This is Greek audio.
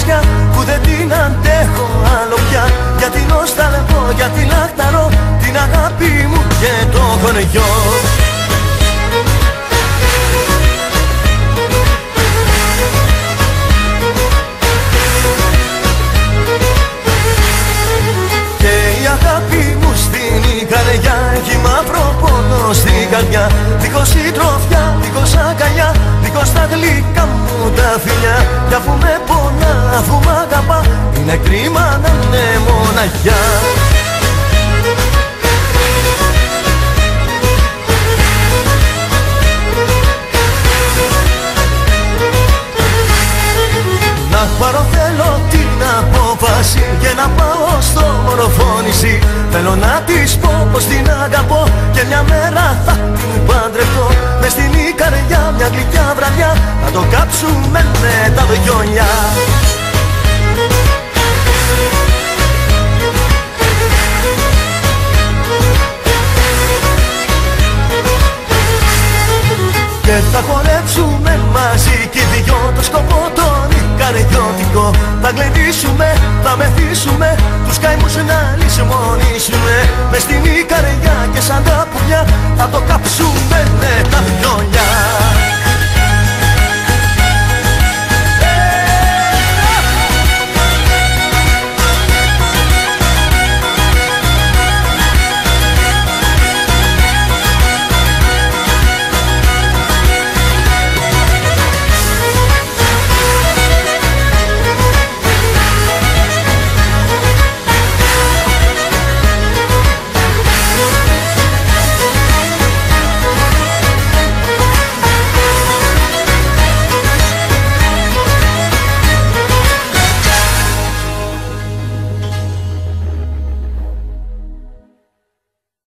φωτιά που δεν την αντέχω άλλο πια. Γιατί νοσταλγώ, γιατί λαχταρώ την αγάπη μου και το χωριό Και η αγάπη μου στην καρδιά έχει μαύρο πόνο στην καρδιά. Δίχως συντροφιά, δίχως αγκαλιά, δίχως τα γλυκά μου τα φιλιά. Κι αφού με πω αφού μ' αγαπά, είναι κρίμα να είναι μοναχιά. Να πάρω θέλω την απόφαση και να πάω στο μορφώνηση Θέλω να της πω πως την αγαπώ και μια μέρα θα την παντρευτώ. Μες στην η καρδιά μια γλυκιά βραδιά να το κάψουμε με θα χορέψουμε μαζί και οι δυο το σκοπό τον ικανιωτικό Θα γλεντήσουμε, θα μεθύσουμε τους καημούς να λησμονήσουμε. Μες στην καρδιά και σαν τα πουλιά θα το κάψουμε. με τα βιολιά